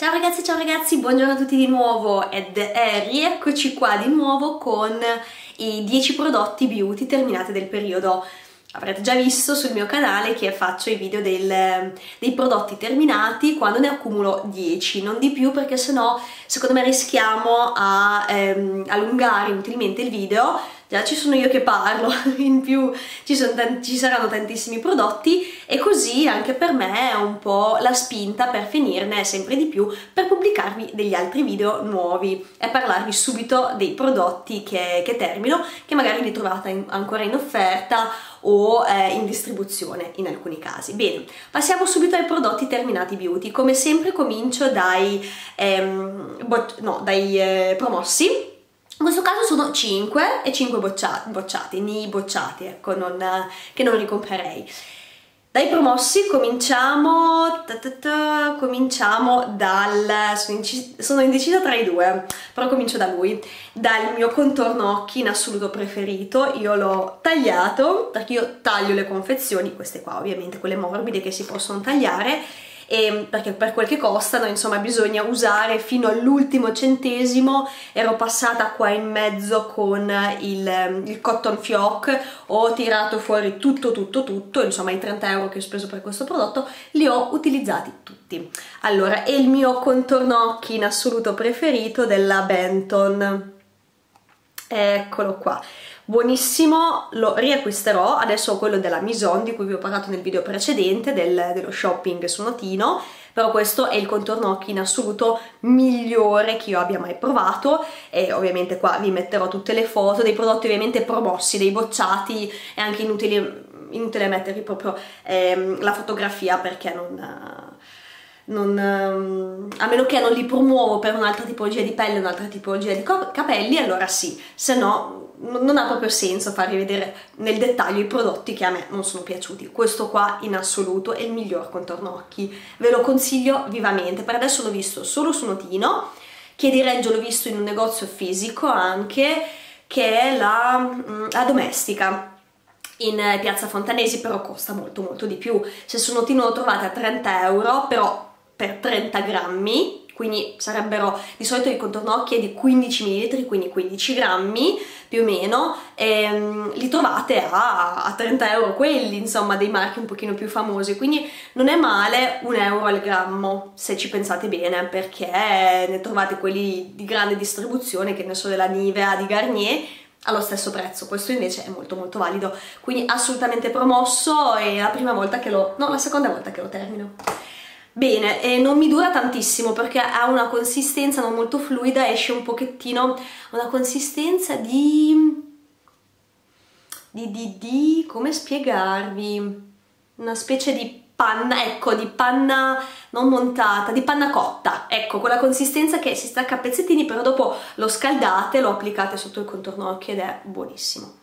Ciao ragazzi, ciao ragazzi, buongiorno a tutti di nuovo ed è rieccoci qua di nuovo con i 10 prodotti beauty terminati del periodo. Avrete già visto sul mio canale che faccio i video del, dei prodotti terminati quando ne accumulo 10, non di più perché sennò secondo me rischiamo a ehm, allungare inutilmente il video già ci sono io che parlo, in più ci, ci, saranno tantissimi prodotti e così anche per me è un po' la spinta per finirne sempre di più per pubblicarvi degli altri video nuovi e parlarvi subito dei prodotti che, che termino che magari li trovate in, ancora in offerta o eh, in distribuzione in alcuni casi. Bene, passiamo subito ai prodotti terminati beauty. Come sempre comincio dai, ehm, no, dai eh, promossi in questo caso sono 5 e 5 bocciati, bocciati ni bocciati, ecco, non, che non ricomprerei. Dai promossi cominciamo, ta ta ta, cominciamo dal, sono, indecisa, sono indecisa tra i due, però comincio da lui, dal mio contorno occhi in assoluto preferito, io l'ho tagliato, perché io taglio le confezioni, queste qua ovviamente, quelle morbide che si possono tagliare, e perché per quel che costano insomma bisogna usare fino all'ultimo centesimo. Ero passata qua in mezzo con il, il cotton fioc ho tirato fuori tutto tutto tutto insomma i 30 euro che ho speso per questo prodotto li ho utilizzati tutti. Allora è il mio contorno occhi in assoluto preferito della Benton. Eccolo qua buonissimo, lo riacquisterò, adesso ho quello della Mison di cui vi ho parlato nel video precedente del, dello shopping su Notino. Però questo è il contorno occhi in assoluto migliore che io abbia mai provato. E ovviamente qua vi metterò tutte le foto dei prodotti ovviamente promossi, dei bocciati. È anche inutile, inutile mettervi proprio ehm, la fotografia perché non... Non, ehm, a meno che non li promuovo per un'altra tipologia di pelle, un'altra tipologia di capelli, allora sì, se no non ha proprio senso farvi vedere nel dettaglio i prodotti che a me non sono piaciuti. Questo qua in assoluto è il miglior contorno occhi, ve lo consiglio vivamente. Per adesso l'ho visto solo su Notino, che di Reggio l'ho visto in un negozio fisico anche, che è la, mm, la Domestica in Piazza Fontanesi, però costa molto molto di più. Se su Notino lo trovate a 30 euro, però per 30 grammi, quindi sarebbero di solito il contorno occhi è di 15 ml, quindi 15 grammi più o meno, e, um, li trovate a, a, 30 euro quelli, insomma, dei marchi un pochino più famosi, quindi non è male un euro al grammo, se ci pensate bene, perché ne trovate quelli di grande distribuzione, che ne so, della Nivea, di Garnier, allo stesso prezzo, questo invece è molto molto valido, quindi assolutamente promosso e la prima volta che lo, no, la seconda volta che lo termino. Bene, e non mi dura tantissimo perché ha una consistenza non molto fluida, esce un pochettino, una consistenza di... di, di, di... come spiegarvi? Una specie di panna, ecco, di panna non montata, di panna cotta, ecco, quella consistenza che si stacca a pezzettini, però dopo lo scaldate, lo applicate sotto il contorno occhi ed è buonissimo.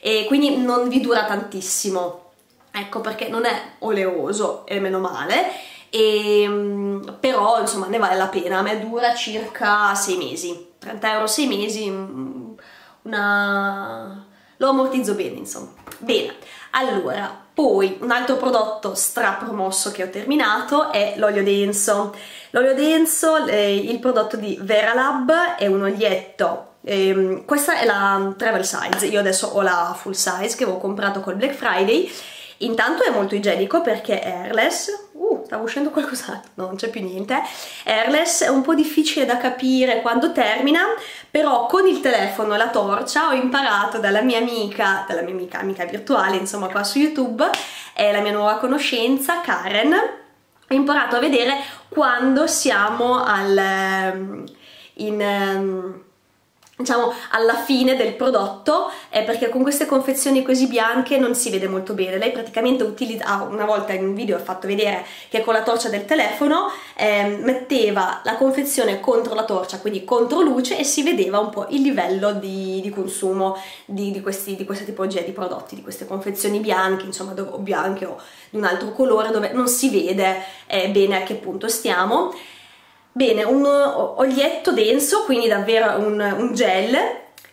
E quindi non vi dura tantissimo, ecco, perché non è oleoso, e meno male, e, ehm, però insomma ne vale la pena, a me dura circa 6 mesi, 30 euro 6 mesi, mm, una... lo ammortizzo bene insomma. Bene, allora, poi un altro prodotto strapromosso che ho terminato è l'olio denso. L'olio denso, eh, il prodotto di Veralab, è un olietto ehm, questa è la travel size, io adesso ho la full size che avevo comprato col Black Friday. Intanto è molto igienico perché è airless, stava uscendo qualcos'altro, no, non c'è più niente, airless è un po' difficile da capire quando termina, però con il telefono e la torcia ho imparato dalla mia amica, dalla mia amica, amica virtuale, insomma qua su YouTube, è la mia nuova conoscenza, Karen, ho imparato a vedere quando siamo al... Ehm, in... Diciamo alla fine del prodotto eh, perché con queste confezioni così bianche non si vede molto bene. Lei praticamente utilizza ah, una volta in un video ha fatto vedere che con la torcia del telefono eh, metteva la confezione contro la torcia quindi contro luce e si vedeva un po' il livello di, di consumo di, di, questi, di questa tipologia di prodotti di queste confezioni bianche insomma dove, o bianche o di un altro colore dove non si vede eh, bene a che punto stiamo Bene, un olietto denso, quindi davvero un, un gel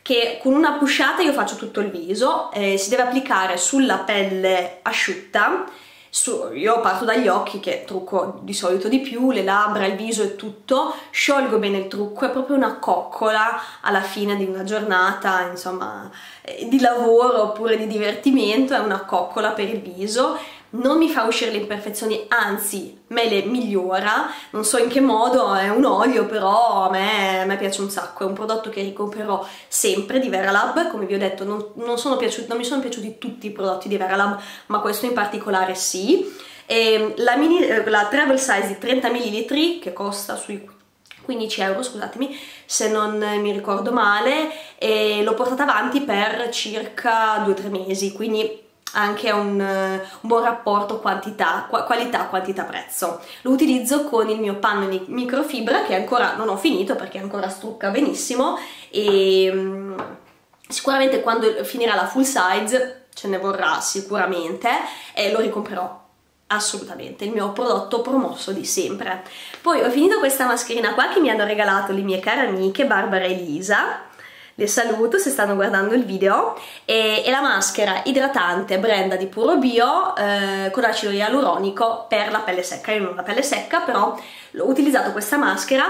che con una pusciata io faccio tutto il viso, eh, si deve applicare sulla pelle asciutta, su, io parto dagli occhi che trucco di solito di più, le labbra, il viso e tutto, sciolgo bene il trucco, è proprio una coccola alla fine di una giornata, insomma, eh, di lavoro oppure di divertimento, è una coccola per il viso, non mi fa uscire le imperfezioni, anzi me le migliora, non so in che modo, è un olio però a me, a me piace un sacco, è un prodotto che ricomprerò sempre di Veralab, come vi ho detto non, non, piaciuti, non mi sono piaciuti tutti i prodotti di Veralab, ma questo in particolare sì. E la, mini, la travel size di 30 ml che costa sui 15 euro scusatemi se non mi ricordo male e l'ho portata avanti per circa 2-3 mesi. Quindi anche un, un buon rapporto quantità, qualità quantità prezzo. Lo utilizzo con il mio panno di microfibra che ancora non ho finito perché ancora strucca benissimo. E um, sicuramente quando finirà la full size ce ne vorrà sicuramente e lo ricomprerò assolutamente il mio prodotto promosso di sempre. Poi ho finito questa mascherina qua che mi hanno regalato le mie care amiche Barbara e Lisa le saluto se stanno guardando il video. E, e la maschera idratante Brenda di Puro Bio eh, con acido ialuronico per la pelle secca, io non ho la pelle secca però ho utilizzato questa maschera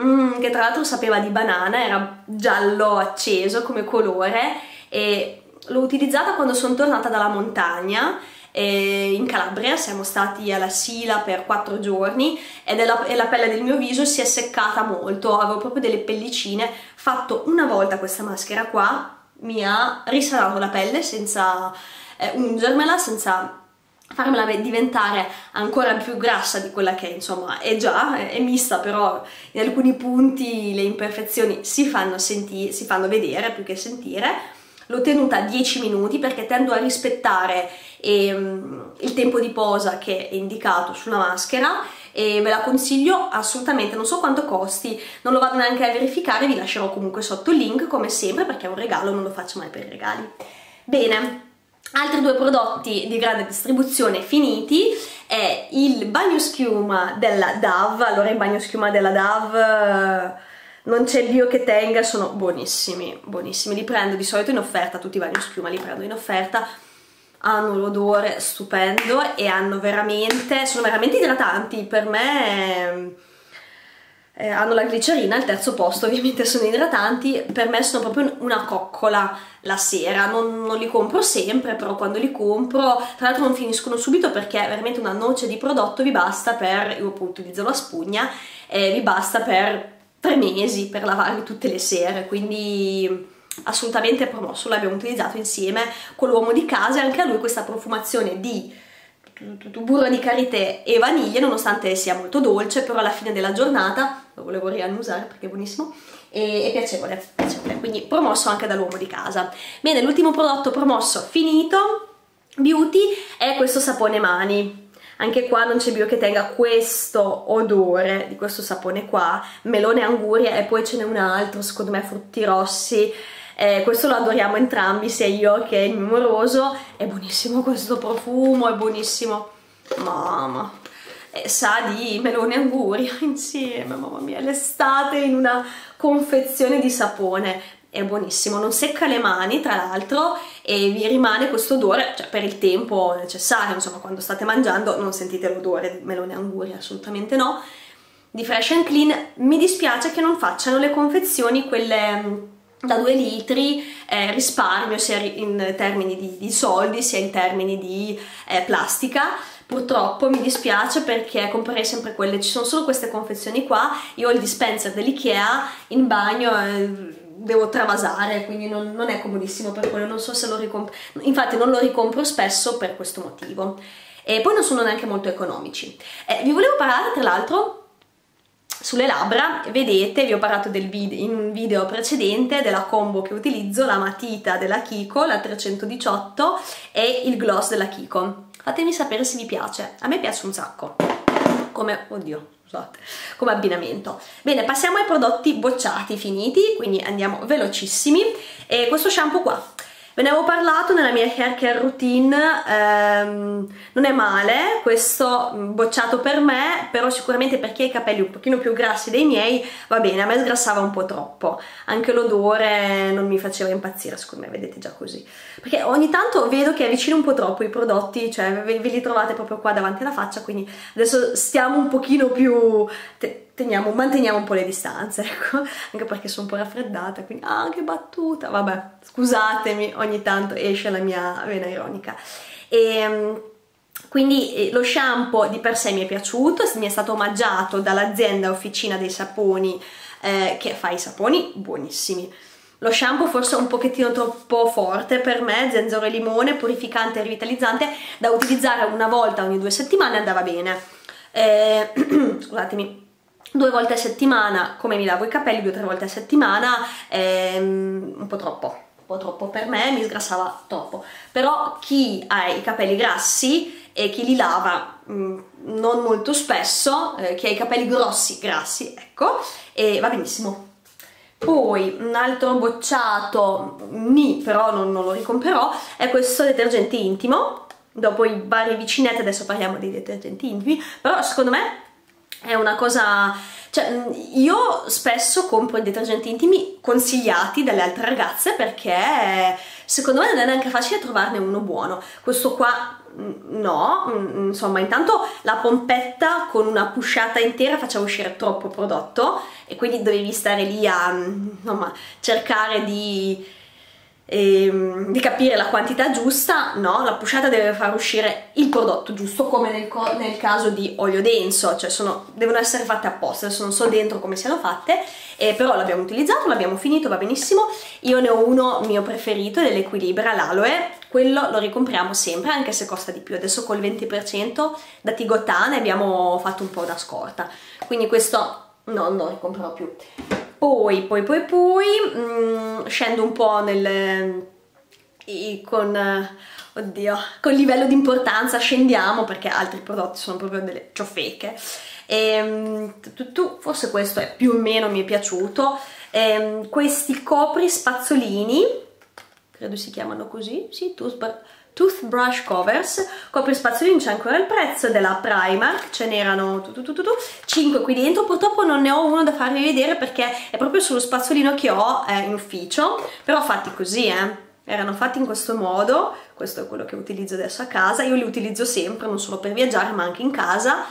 mm, che tra l'altro sapeva di banana, era giallo acceso come colore e l'ho utilizzata quando sono tornata dalla montagna in Calabria, siamo stati alla Sila per quattro giorni ed la, e la pelle del mio viso si è seccata molto, avevo proprio delle pellicine, fatto una volta questa maschera qua mi ha risanato la pelle senza eh, ungermela, senza farmela diventare ancora più grassa di quella che insomma è già, è mista però in alcuni punti le imperfezioni si fanno, sentire, si fanno vedere più che sentire l'ho tenuta 10 minuti perché tendo a rispettare ehm, il tempo di posa che è indicato sulla maschera e ve la consiglio assolutamente, non so quanto costi, non lo vado neanche a verificare, vi lascerò comunque sotto il link come sempre perché è un regalo, non lo faccio mai per i regali. Bene, altri due prodotti di grande distribuzione finiti è il bagno schiuma della Dove, allora il bagno schiuma della Dove non c'è Dio che tenga, sono buonissimi, buonissimi, li prendo di solito in offerta, tutti i vari schiuma li prendo in offerta, hanno l'odore stupendo e hanno veramente, sono veramente idratanti, per me eh, hanno la glicerina, al terzo posto ovviamente sono idratanti, per me sono proprio una coccola la sera, non, non, li compro sempre, però quando li compro, tra l'altro non finiscono subito perché veramente una noce di prodotto vi basta per, io appunto utilizzo la spugna, eh, vi basta per tre mesi per lavarli tutte le sere, quindi assolutamente promosso, l'abbiamo utilizzato insieme con l'uomo di casa e anche a lui questa profumazione di burro di karité e vaniglia nonostante sia molto dolce però alla fine della giornata lo volevo riannusare perché è buonissimo e è piacevole, piacevole. Quindi promosso anche dall'uomo di casa. Bene l'ultimo prodotto promosso finito beauty è questo sapone mani anche qua non c'è bio che tenga questo odore di questo sapone qua. Melone anguria e poi ce n'è un altro secondo me frutti rossi. Eh, questo lo adoriamo entrambi sia io che il mio moroso. È buonissimo questo profumo è buonissimo. Mamma. Eh, sa di melone anguria insieme mamma mia. L'estate in una confezione di sapone è buonissimo, non secca le mani tra l'altro e vi rimane questo odore, cioè per il tempo necessario, insomma quando state mangiando non sentite l'odore di melone anguria, assolutamente no. Di Fresh and Clean mi dispiace che non facciano le confezioni quelle mm, da 2 litri eh, risparmio sia in termini di, di, soldi sia in termini di eh, plastica purtroppo mi dispiace perché comprerei sempre quelle ci sono solo queste confezioni qua io ho il dispenser dell'Ikea in bagno eh, devo travasare, quindi non, non, è comodissimo per quello, non so se lo ricompro, infatti non lo ricompro spesso per questo motivo. E poi non sono neanche molto economici. Eh, vi volevo parlare tra l'altro sulle labbra, vedete, vi ho parlato video, in un video precedente della combo che utilizzo, la matita della Kiko, la 318 e il gloss della Kiko. Fatemi sapere se vi piace, a me piace un sacco, come, oddio, scusate, come abbinamento. Bene, passiamo ai prodotti bocciati finiti, quindi andiamo velocissimi. E questo shampoo qua, Ve ne avevo parlato nella mia hair care routine, ehm, non è male, questo mm, bocciato per me, però sicuramente per chi ha i capelli un pochino più grassi dei miei va bene, a me sgrassava un po' troppo, anche l'odore non mi faceva impazzire, secondo me, vedete già così. Perché ogni tanto vedo che avvicino un po' troppo i prodotti, cioè ve, ve li trovate proprio qua davanti alla faccia, quindi adesso stiamo un pochino più... Te, teniamo, manteniamo un po' le distanze, ecco, anche perché sono un po' raffreddata, quindi ah, che battuta, vabbè, scusatemi, ogni tanto esce la mia vena ironica. E, ehm, quindi eh, lo shampoo di per sé mi è piaciuto, mi è stato omaggiato dall'azienda Officina dei Saponi eh, che fa i saponi buonissimi. Lo shampoo forse un pochettino troppo forte per me, zenzero e limone, purificante e rivitalizzante, da utilizzare una volta ogni due settimane andava bene. Eh, scusatemi, due volte a settimana, come mi lavo i capelli due o tre volte a settimana, ehm, un po' troppo, un po' troppo per me, mi sgrassava troppo. Però chi ha i capelli grassi e chi li lava mh, mm, non molto spesso, eh, chi ha i capelli grossi, grassi, ecco, e va benissimo. Poi un altro bocciato, mi però non, non lo ricomprerò, è questo detergente intimo. Dopo i vari vicinette, adesso parliamo dei detergenti intimi, però secondo me è una cosa cioè mm, io spesso compro i detergenti intimi consigliati dalle altre ragazze perché secondo me non è neanche facile trovarne uno buono. Questo qua mm, no mm, insomma intanto la pompetta con una pusciata intera faceva uscire troppo prodotto e quindi dovevi stare lì a insomma cercare di ehm, di capire la quantità giusta, no, la pusciata deve far uscire il prodotto giusto, come nel, nel caso di olio denso, cioè sono, devono essere fatte apposta, adesso non so dentro come siano fatte, eh, però l'abbiamo utilizzato, l'abbiamo finito, va benissimo, io ne ho uno mio preferito, dell'Equilibra, l'Aloe, quello lo ricompriamo sempre, anche se costa di più, adesso col 20% da Tigotà ne abbiamo fatto un po' da scorta, quindi questo no, non lo ricomprerò più. Poi, poi, poi, poi, mh, mm, scendo un po' nel... con... Oddio, con livello di importanza scendiamo perché altri prodotti sono proprio delle ciofeche. E, ehm, tu, tu, forse questo è più o meno mi è piaciuto. E, ehm, questi copri spazzolini, credo si chiamano così, sì, toothbrush toothbrush covers. Copri spazzolini c'è ancora il prezzo della Primark. Ce n'erano 5 qui dentro. Purtroppo non ne ho uno da farvi vedere perché è proprio sullo spazzolino che ho eh, in ufficio. Però fatti così eh. Erano fatti in questo modo. Questo è quello che utilizzo adesso a casa. Io li utilizzo sempre non solo per viaggiare ma anche in casa.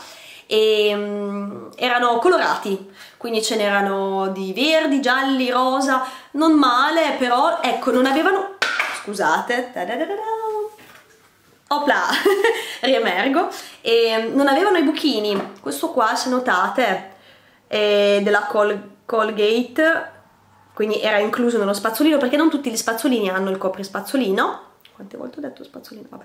E um, erano colorati. Quindi ce n'erano di verdi, gialli, rosa. Non male però ecco non avevano scusate da da da opla, riemergo, e non avevano i buchini, questo qua se notate è della Col Colgate, quindi era incluso nello spazzolino perché non tutti gli spazzolini hanno il coprispazzolino, quante volte ho detto spazzolino, vabbè,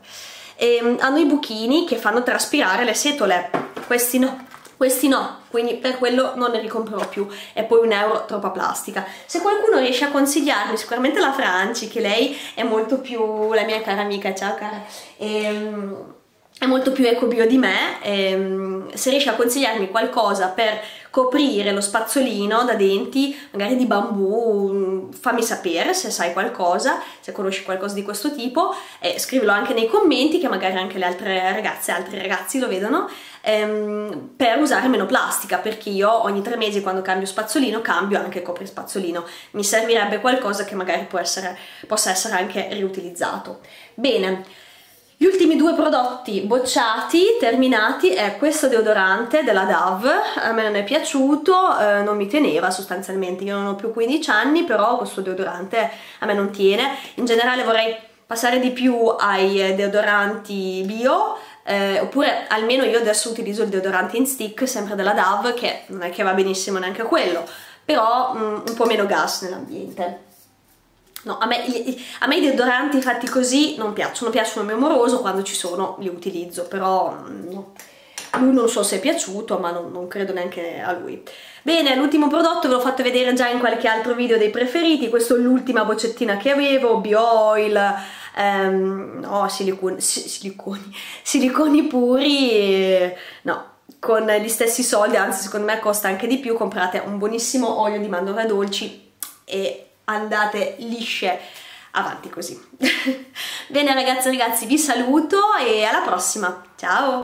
e, hanno i buchini che fanno traspirare le setole, questi no, questi no, quindi per quello non ne ricomprerò più e poi un euro troppa plastica. Se qualcuno riesce a consigliarmi, sicuramente la Franci, che lei è molto più la mia cara amica, ciao cara, ehm, è molto più eco-bio di me, ehm, se riesce a consigliarmi qualcosa per coprire lo spazzolino da denti, magari di bambù, fammi sapere se sai qualcosa, se conosci qualcosa di questo tipo, e scrivilo anche nei commenti che magari anche le altre ragazze altri ragazzi lo vedono ehm, per usare meno plastica perché io ogni tre mesi quando cambio spazzolino cambio anche il coprispazzolino mi servirebbe qualcosa che magari essere, possa essere anche riutilizzato. Bene gli ultimi due prodotti bocciati, terminati, è questo deodorante della Dove, a me non è piaciuto, eh, non mi teneva sostanzialmente, io non ho più 15 anni, però questo deodorante a me non tiene. In generale vorrei passare di più ai deodoranti bio, eh, oppure almeno io adesso utilizzo il deodorante in stick sempre della Dove che non è che va benissimo neanche quello però mm, un po' meno gas nell'ambiente no, a me, a me, i deodoranti fatti così non piacciono, piacciono a mio moroso quando ci sono li utilizzo però mm, no. lui non so se è piaciuto ma non, non credo neanche a lui Bene, l'ultimo prodotto ve l'ho fatto vedere già in qualche altro video dei preferiti, questo è l'ultima boccettina che avevo, B-Oil, ehm, no, siliconi, siliconi, siliconi puri, no, con gli stessi soldi, anzi secondo me costa anche di più, comprate un buonissimo olio di mandorle dolci e andate lisce avanti così. Bene ragazze e ragazzi, vi saluto e alla prossima. Ciao!